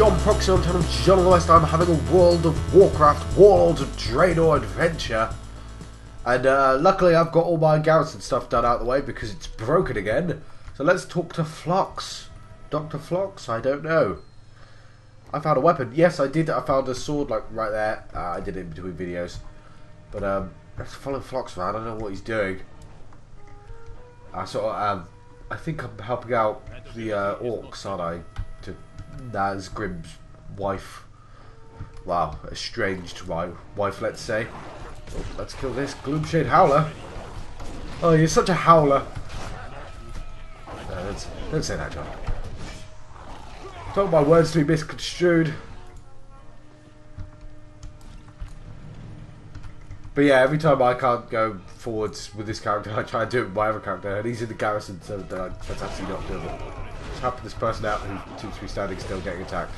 John Proxy on Tunnel John West. I'm having a World of Warcraft, World of Draenor adventure. And uh, luckily I've got all my garrison stuff done out of the way because it's broken again. So let's talk to Phlox. Dr. Phlox? I don't know. I found a weapon. Yes, I did. I found a sword like right there. Uh, I did it in between videos. But um, let's follow Phlox around. I don't know what he's doing. I sort of um, I think I'm helping out the uh, orcs, aren't I? To Nazgrim's wife. Wow, estranged wife, let's say. Oh, let's kill this Gloomshade Howler. Oh, you're such a howler. Don't, don't say that, John. Don't my words to be misconstrued. But yeah, every time I can't go forwards with this character, I try and do it with my other character, and he's in the garrison, so that's absolutely not doable. Helping this person out who seems to be standing still getting attacked.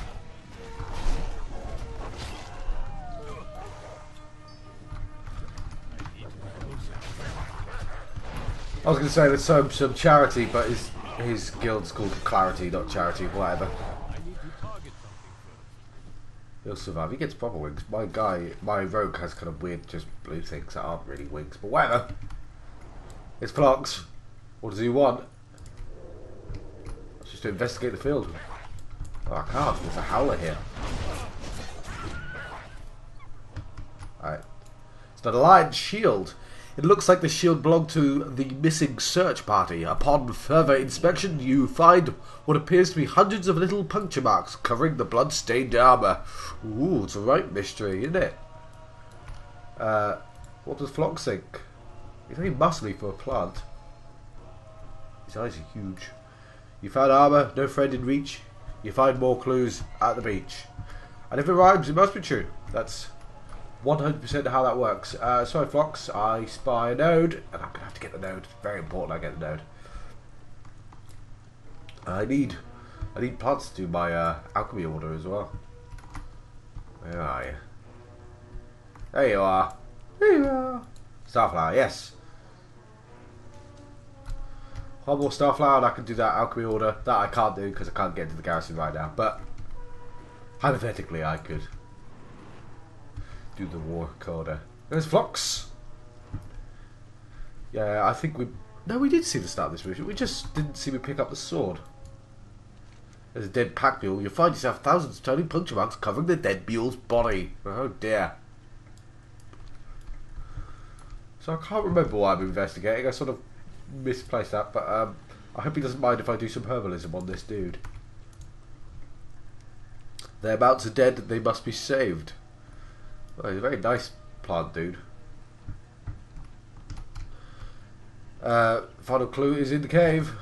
I was going to say there's some, some charity, but his, his guild's called Clarity, not Charity, whatever. He'll survive. He gets proper wings. My guy, my rogue has kind of weird, just blue things that aren't really wings, but whatever. It's Phlox. What does he want? To investigate the field. Oh, I can't. There's a howler here. Alright. It's the a lion shield. It looks like the shield belonged to the missing search party. Upon further inspection, you find what appears to be hundreds of little puncture marks covering the blood-stained armour. Ooh, it's a right mystery, isn't it? Uh, what does Phlox think? He's very muscly for a plant. His eyes are huge. You found armour, no friend in reach. You find more clues at the beach. And if it rhymes, it must be true. That's 100% how that works. Uh, sorry, Phlox, I spy a node, and I'm going to have to get the node. It's very important I get the node. I need I need plants to do my uh, alchemy order as well. Where are you? There you are. There you are. Starflower, yes. More Starflower I can do that alchemy order. That I can't do because I can't get into the garrison right now. But hypothetically I could do the war order. There's Phlox. Yeah, I think we... No, we did see the start of this mission. We just didn't see me pick up the sword. There's a dead pack mule. You'll find yourself thousands of tiny puncture marks covering the dead mule's body. Oh dear. So I can't remember why I'm investigating. I sort of misplaced that, but um, I hope he doesn't mind if I do some herbalism on this dude. Their mounts are dead. They must be saved. Well, he's a very nice plant dude. Uh, final clue is in the cave.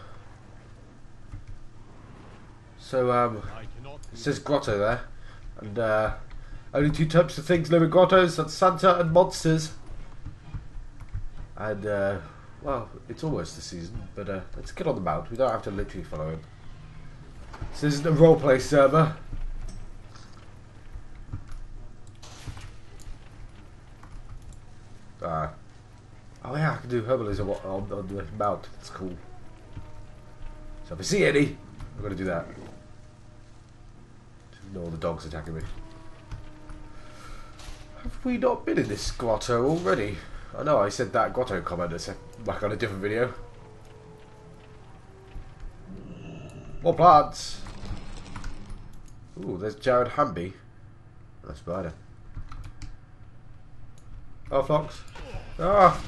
So, um, it says grotto there. And, uh, only two types of things live in grottos, that's Santa and monsters. And, uh, well, it's almost the season, but, uh, let's get on the mount. We don't have to literally follow him. This isn't a roleplay server. Uh, oh yeah, I can do herbalism on, on, the mount. That's cool. So if I see any, I'm going to do that. No, the dog's attacking me. Have we not been in this grotto already? I know I said that grotto comment back on a different video. More plants! Ooh, there's Jared Hamby. That's spider. Oh, Phlox. Ah!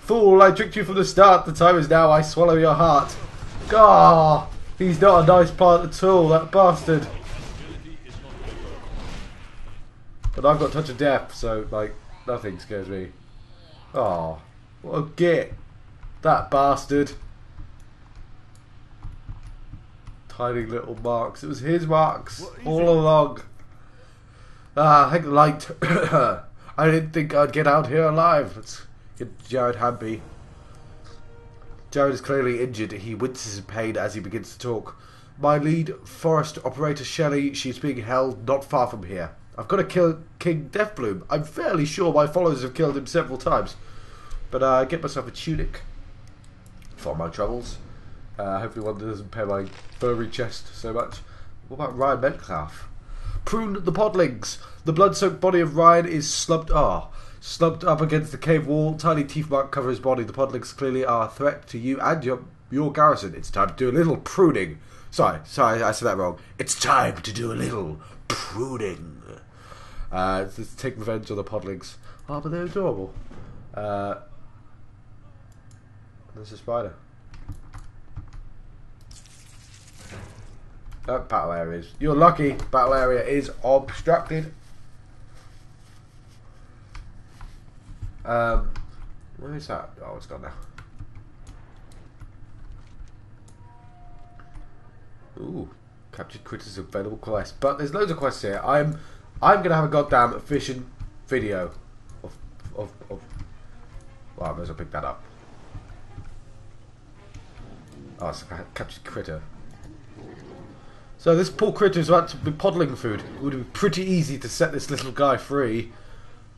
Fool, I tricked you from the start. The time is now. I swallow your heart. Ah! He's not a nice plant at all, that bastard. But I've got touch of death, so, like, nothing scares me. Oh, what a git. That bastard. Tiny little marks. It was his marks all along. Ah, I liked. I didn't think I'd get out here alive. Let's get Jared Hamby. Jared is clearly injured. He winces in pain as he begins to talk. My lead forest operator Shelley, she's being held not far from here. I've got to kill King Deathbloom. I'm fairly sure my followers have killed him several times. But uh, I get myself a tunic for my troubles. Uh, hopefully one doesn't pay my furry chest so much. What about Ryan Metcalf? prune the podlings. The blood-soaked body of Ryan is slumped. Ah, slumped up against the cave wall. Tiny teeth mark cover his body. The podlings clearly are a threat to you and your your garrison. It's time to do a little pruning. Sorry, sorry, I said that wrong. It's time to do a little pruning. Uh, let's take revenge on the podlings. Oh, but they're adorable. Uh, there's a spider. Oh, battle areas. You're lucky. Battle area is obstructed. Um, where is that? Oh, it's gone now. Ooh, captured critters available quest. But there's loads of quests here. I'm, I'm gonna have a goddamn efficient video of, of, of. Well, I might as well pick that up. Oh, it's a captured critter. So this poor critter is about to be podling food. It would be pretty easy to set this little guy free.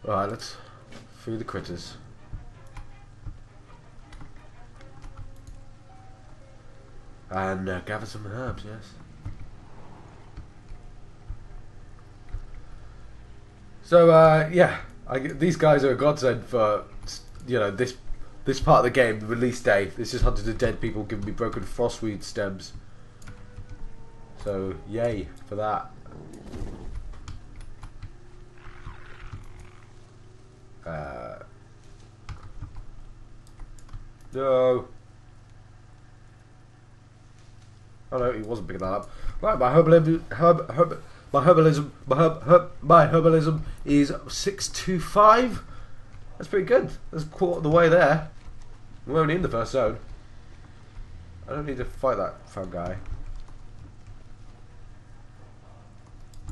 Right, let's free the critters. And uh, gather some herbs, yes. So uh, yeah, I, these guys are a godsend for you know this this part of the game, the release day. This is hundreds of dead people giving me broken frostweed stems. So, yay for that. Uh, no. Oh no, he wasn't picking that up. Right, my herbalism, herb, herb, my herbalism, my herb, herb, my herbalism is six two five. That's pretty good. That's quarter of the way there. We're only in the first zone. I don't need to fight that fun guy.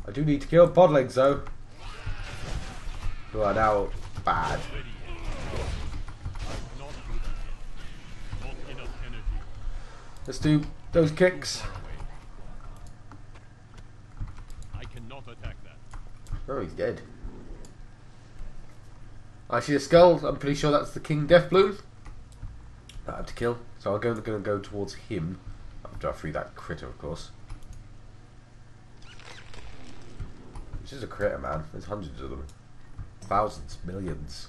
I do need to kill podlings though. Who are now bad. Let's do those kicks. I cannot attack that. Oh, he's dead. I see a skull. I'm pretty sure that's the King Deathbloom. That I have to kill. So I'm going to go towards him. After I free that critter, of course. This is a critter, man. There's hundreds of them. Thousands, millions.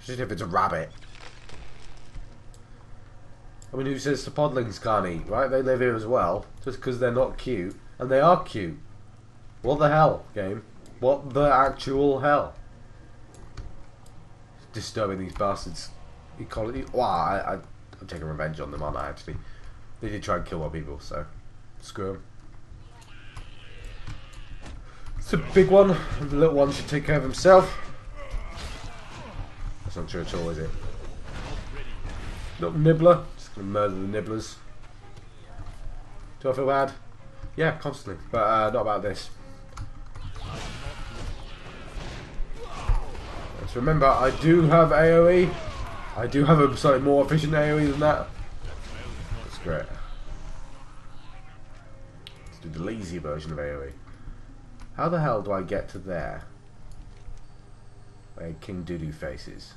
Especially if it's a rabbit. I mean, who says the podlings can't eat, right? They live here as well, just because they're not cute. And they are cute. What the hell, game? What the actual hell? Disturbing these bastards' ecology. Wow, I, I, I'm taking revenge on them, aren't I, actually? They did try and kill more people, so screw them. It's a big one. The little one should take care of himself. That's not true at all, is it? Little nibbler. Just gonna murder the nibblers. Do I feel bad? Yeah, constantly. But uh, not about this. Let's remember, I do have AoE. I do have a slightly more efficient AoE than that. That's great. Let's do the lazy version of AoE. How the hell do I get to there? Where King Doodoo face is.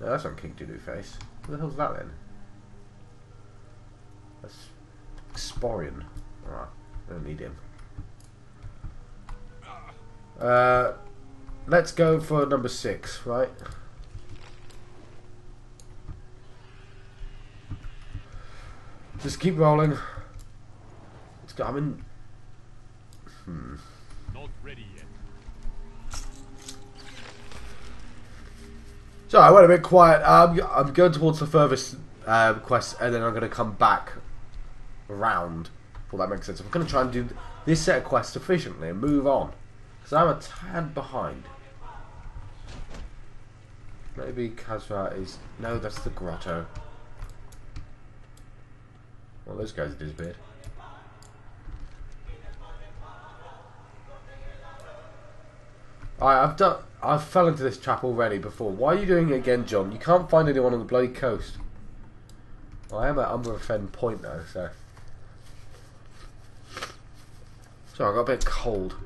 No, that's not King Doodoo face. What the hell's that then? That's Sporeon. Alright, I don't need him. Uh, let's go for number six, right? Just keep rolling. Let's go. I'm in. Hmm. Not ready yet. So I went a bit quiet. Um, I'm going towards the furthest uh, quest, and then I'm going to come back around. Well, that makes sense. I'm going to try and do this set of quests efficiently and move on, because I'm a tad behind. Maybe Kazra is no, that's the grotto. Well, those guys disappeared. Alright, I've done. I've fell into this trap already before. Why are you doing it again, John? You can't find anyone on the bloody coast. Well, I am at Umber Fen Point though, so. Sorry, I got a bit cold.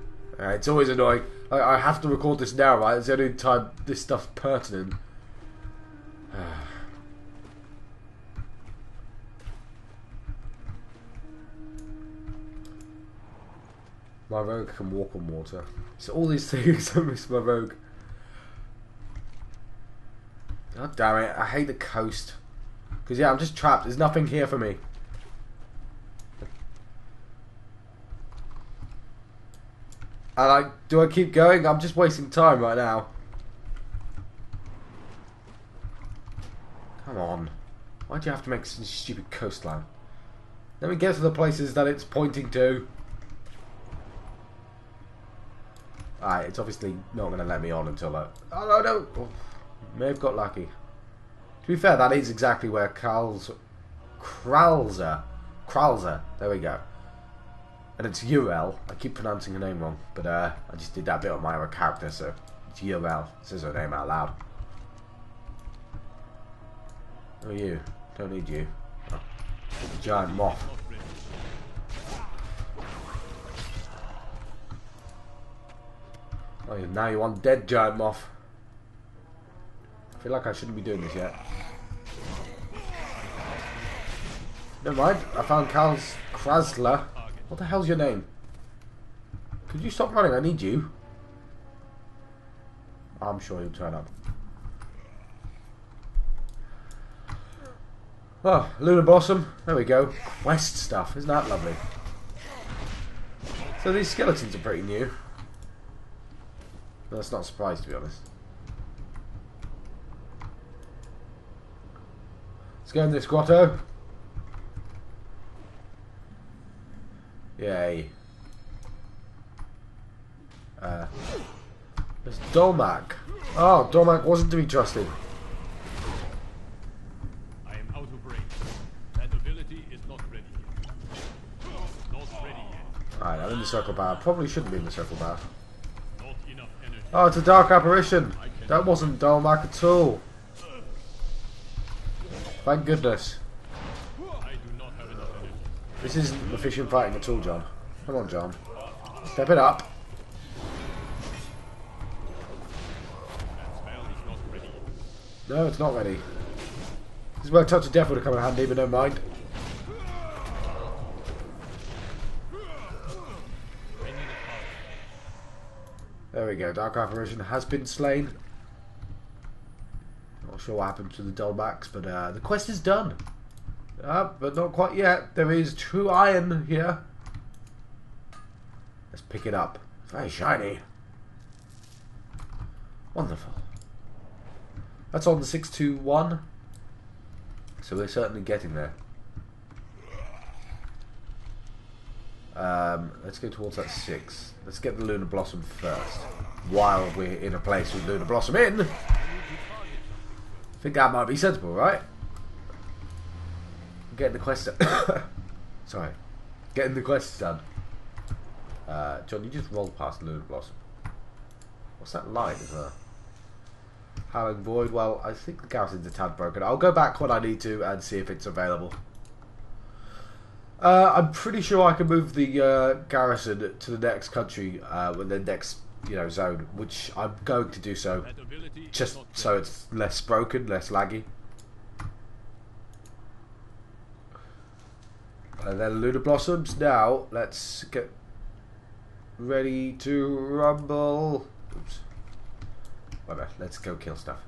Uh, it's always annoying. I, I have to record this now, right? It's the only time this stuff's pertinent. My rogue can walk on water. So all these things I miss my rogue. God damn it, I hate the coast. Because yeah, I'm just trapped. There's nothing here for me. And I do I keep going? I'm just wasting time right now. Come on. Why do you have to make such a stupid coastline? Let me get to the places that it's pointing to. Alright, it's obviously not going to let me on until I... Oh, no, no! Oh, may have got lucky. To be fair, that is exactly where Karl's... Kralza. Kralza. There we go. And it's UL. I keep pronouncing her name wrong, but uh, I just did that bit on my other character, so it's UL. Says her name out loud. Oh, you. Don't need you. Oh. Giant moth. Oh, now you want dead giant moth. I feel like I shouldn't be doing this yet. Never mind. I found Karl's Krasler. What the hell's your name? Could you stop running? I need you. I'm sure he'll turn up. Oh, Luna Blossom. There we go. Quest stuff. Isn't that lovely? So these skeletons are pretty new. That's not a surprise, to be honest. Let's go in this grotto. Yay. Uh, there's Dolmak. Oh, Dolmak wasn't to be trusted. I am out of range. That ability is not ready yet. Not ready yet. Alright, I'm in the circle bar. Probably shouldn't be in the circle bar. Not enough energy. Oh, it's a dark apparition. That wasn't Dolmak at all. Thank goodness. I do not have enough energy. This isn't efficient fighting at all, John. Come on, John. Step it up. No, it's not ready. This is where Touch of Death would have come in handy, but don't mind. There we go. Dark Apparition has been slain. Not sure what happened to the Dolbacks, but uh, the quest is done. Uh, but not quite yet. There is true iron here. Let's pick it up. It's very shiny. Wonderful. That's on the 621. So we're certainly getting there. Um, let's go towards that 6. Let's get the Lunar Blossom first. While we're in a place with Lunar Blossom in. I think that might be sensible, right? Getting the quest done. Sorry. Getting the quest done. Uh, John, you just rolled past Lunar Blossom. What's that line as well? Howling Void. Well, I think the garrison's a tad broken. I'll go back when I need to and see if it's available. Uh, I'm pretty sure I can move the uh, garrison to the next country, uh, with the next you know zone, which I'm going to do so, That ability is just so it's less broken, less laggy. And then Lunar Blossoms. Now let's get ready to rumble. Oops. Whatever. Let's go kill stuff.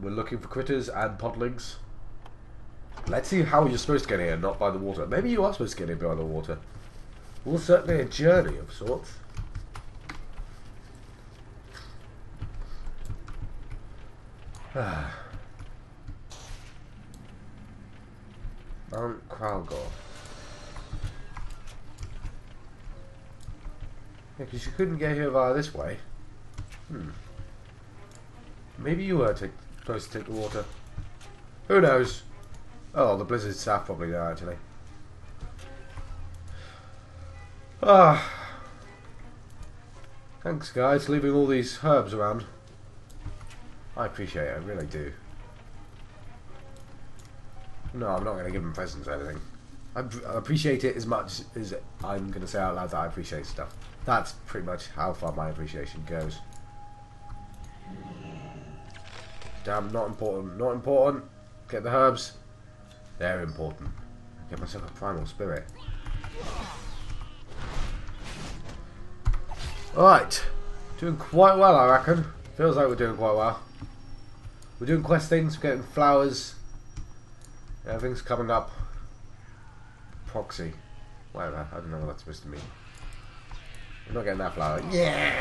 We're looking for critters and podlings. Let's see how you're supposed to get here, not by the water. Maybe you are supposed to get here by the water. Well, certainly a journey of sorts. Ah. Mount Kralgor. Yeah, because you couldn't get here via this way. Hmm. Maybe you were take, supposed to take the water. Who knows? Oh, the Blizzard staff probably know, actually. Ah. Thanks, guys, leaving all these herbs around. I appreciate it, I really do. No, I'm not going to give them presents or anything. I, I appreciate it as much as I'm going to say out loud that I appreciate stuff. That's pretty much how far my appreciation goes. Damn, not important. Not important. Get the herbs. They're important. Get myself a primal spirit. Alright. Doing quite well, I reckon. Feels like we're doing quite well. We're doing quest things, we're getting flowers. Everything's coming up. Proxy. Whatever, I don't know what that's supposed to mean. I'm not getting that flower. Yeah!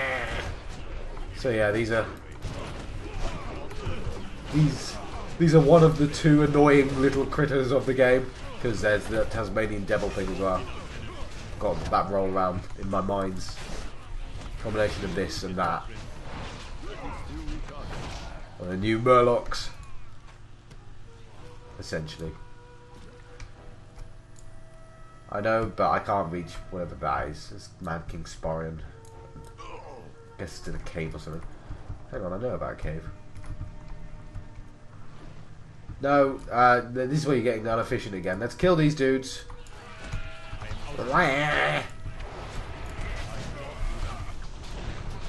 So yeah, these are... These... These are one of the two annoying little critters of the game. Because there's the Tasmanian devil thing as well. Got that roll around in my mind's combination of this and that. And the new Murlocs. Essentially. I know, but I can't reach whatever that is. It's Mad King Sporeon. guess it's in a cave or something. Hang on, I know about a cave. No, uh, this is where you're getting inefficient again. Let's kill these dudes.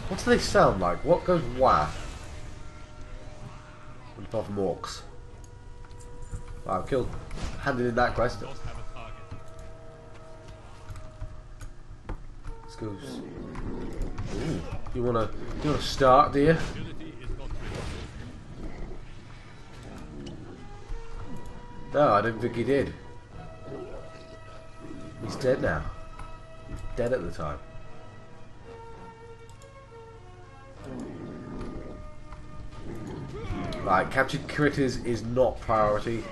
What do they sound like? What goes wah? From orcs. Wow, killed. Handed in that quest. Does have. Let's go. Ooh. You wanna you wanna start, do you? Ability is not ready. No, I don't think he did. He's dead now. Dead at the time. Right, captured critters is not priority.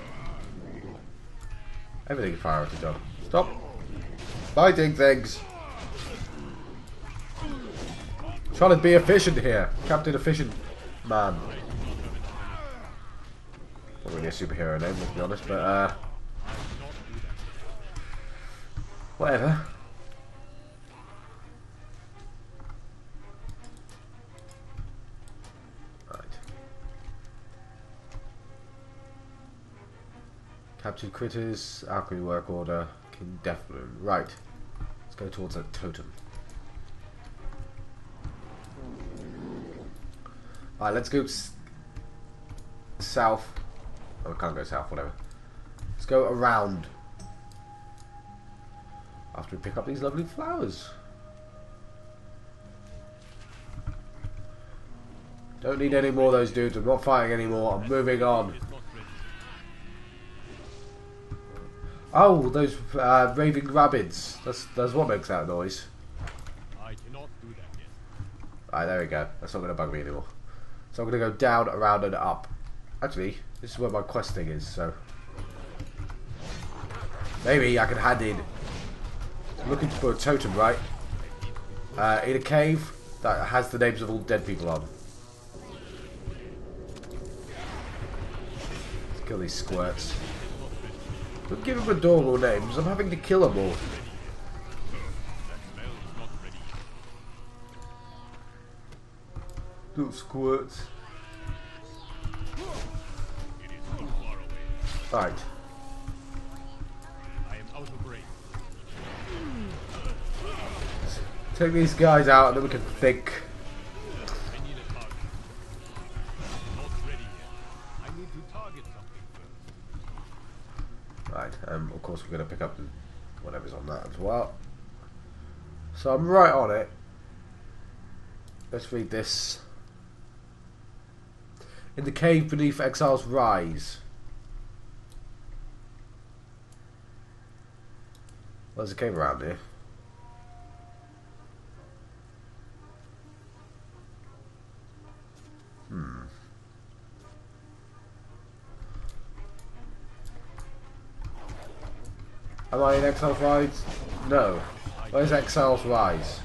Everything's priority, John. Stop biting things. Trying to be efficient here. Captain Efficient Man. Not really a superhero name, let's be honest, but uh. Whatever. Captured critters, alchemy work order, King Deathbloom. Right. Let's go towards that totem. Alright, let's go south. Oh, we can't go south, whatever. Let's go around. After we pick up these lovely flowers. Don't need any more of those dudes. I'm not fighting anymore. I'm moving on. Oh, those uh, raving rabbits. That's that's what makes that noise. I cannot do that yet. Alright, there we go. That's not going to bug me anymore. So I'm going to go down, around, and up. Actually, this is where my quest thing is, so... Maybe I can hand in... Looking for a totem, right? Uh, in a cave that has the names of all dead people on. Let's kill these squirts. Don't give them adorable names. I'm having to kill them all. That smell is not ready yet. Little squirts. It is too far away. Right. I am out of range. Take these guys out and then we can think. Going to pick up whatever's on that as well. So I'm right on it. Let's read this. In the cave beneath Exile's Rise. Well, there's a cave around here. Hmm. Am I in Exile's Rise? No. Where's Exile's Rise?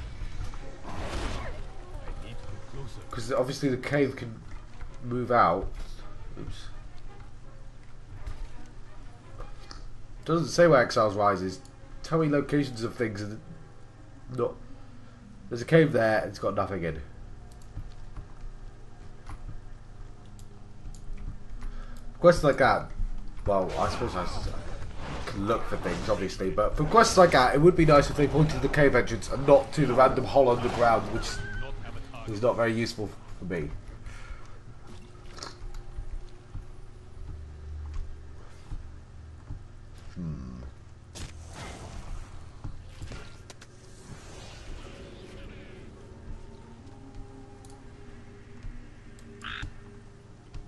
Because obviously the cave can move out. Oops. Doesn't say where Exile's Rise is. Tell me locations of things and not. There's a cave there. It's got nothing in. Quests like that. Well, I suppose I look for things, obviously. But for quests like that, it would be nice if they pointed the cave entrance and not to the random hole underground, which is not very useful for me. Hmm.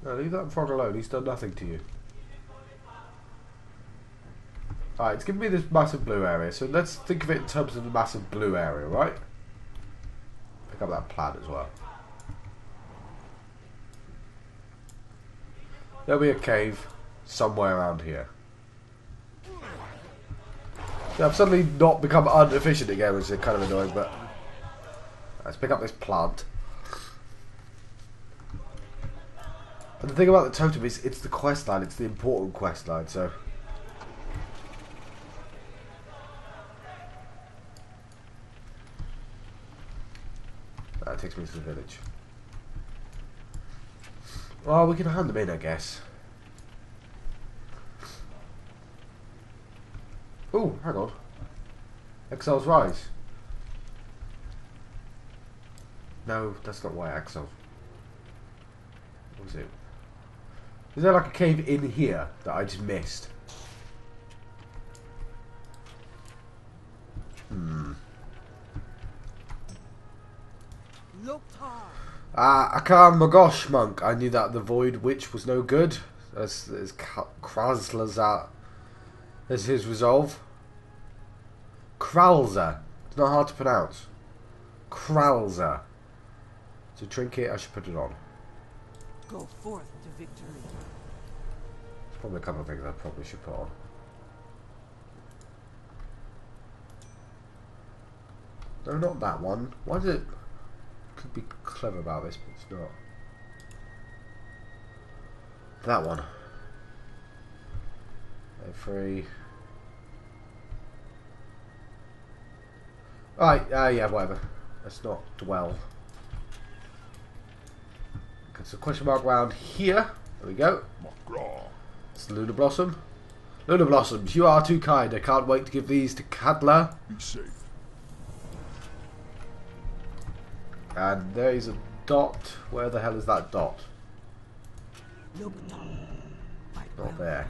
Now leave that frog alone. He's done nothing to you. Alright, it's giving me this massive blue area. So let's think of it in terms of the massive blue area, right? Pick up that plant as well. There'll be a cave somewhere around here. So I've suddenly not become inefficient again, which is kind of annoying, but let's pick up this plant. And the thing about the totem is it's the quest line, it's the important quest line, so takes me to the village. Well, we can hand them in, I guess. Oh, hang on. Exiles Rise. No, that's not why Exiles. What was it? Is there like a cave in here that I just missed? Hmm. Ah, Akar Magosh monk. I knew that the Void Witch was no good. As as Kralzar as his resolve. Kralza. It's not hard to pronounce. Kralza. It's a trinket. I should put it on. Go forth to victory. There's probably a couple of things I probably should put on. No, not that one. Why does it? Could be clever about this, but it's not. That one. A free. Alright, uh, yeah, whatever. Let's not dwell. Okay, so question mark round here. There we go. It's the Lunar Blossom. Lunar Blossoms, you are too kind. I can't wait to give these to Cadler. Be safe. And there is a dot. Where the hell is that dot? Looked hard. Fight Not there.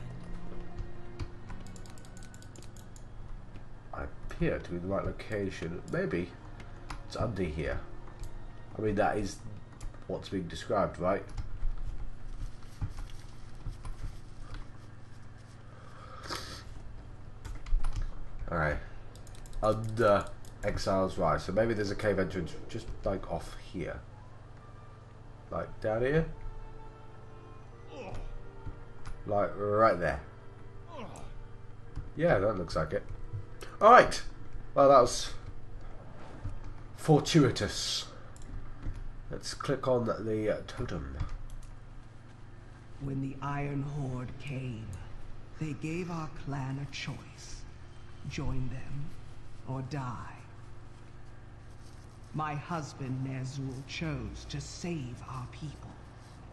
I appear to be in the right location. Maybe it's under here. I mean, that is what's being described, right? Alright. Under Exile's Rise. So maybe there's a cave entrance just like off here. Like down here? Like right there. Yeah, that looks like it. Alright. Well, that was fortuitous. Let's click on the totem. When the Iron Horde came, they gave our clan a choice. Join them or die. My husband Ner'zhul chose to save our people.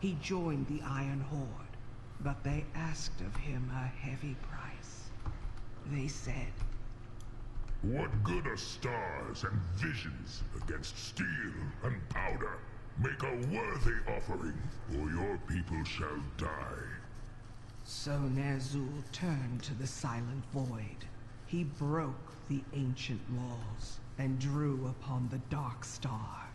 He joined the Iron Horde, but they asked of him a heavy price. They said, What good are stars and visions against steel and powder? Make a worthy offering, or your people shall die. So Ner'zhul turned to the Silent Void. He broke the ancient walls and drew upon the Dark Star.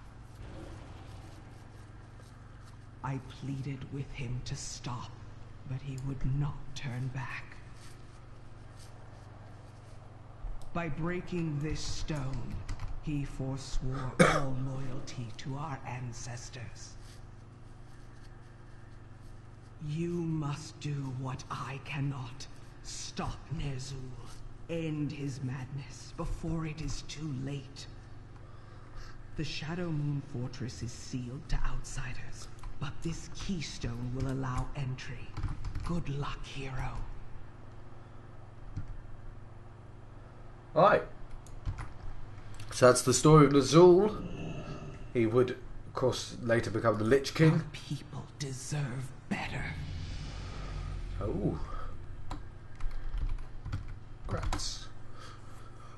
I pleaded with him to stop, but he would not turn back. By breaking this stone, he forswore all loyalty to our ancestors. You must do what I cannot. Stop Ner'zhul. End his madness before it is too late. The Shadow Moon Fortress is sealed to outsiders, but this keystone will allow entry. Good luck, hero. Alright. So that's the story of Ner'zhul. He would, of course, later become the Lich King. Our people deserve better. Oh. Grats.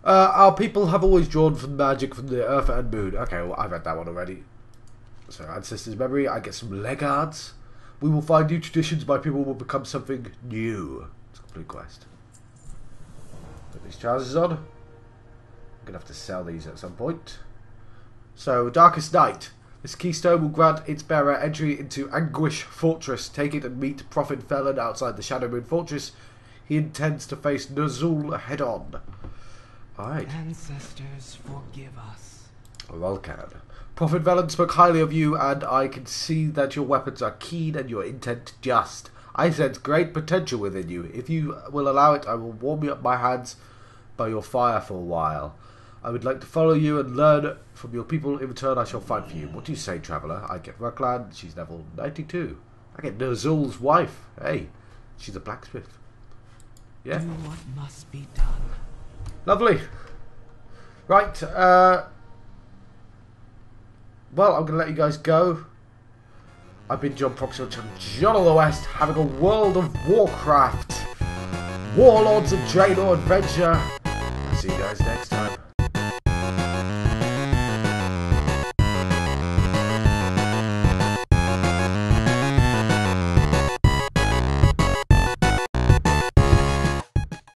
Uh, our people have always drawn from magic from the earth and moon. Okay, well, I've read that one already. So, Ancestors' Memory, I get some legards. We will find new traditions, my people will become something new. It's a complete quest. Put these trousers on. I'm to have to sell these at some point. So, Darkest Night. This keystone will grant its bearer entry into Anguish Fortress. Take it and meet Prophet Velen outside the Shadow Moon Fortress. He intends to face Ner'zhul head on. Alright. Ancestors, forgive us. Vulcan. Prophet Velen spoke highly of you, and I can see that your weapons are keen and your intent just. I sense great potential within you. If you will allow it, I will warm you up my hands by your fire for a while. I would like to follow you and learn from your people. In return, I shall fight for you. What do you say, traveller? I get Rulkan. She's level 92. I get Ner'zhul's wife. Hey, she's a blacksmith. Yeah. Do what must be done. Lovely. Right, uh... Well, I'm going to let you guys go. I've been John Proxima, John of the West, having a World of Warcraft Warlords of Draenor adventure. See you guys next time.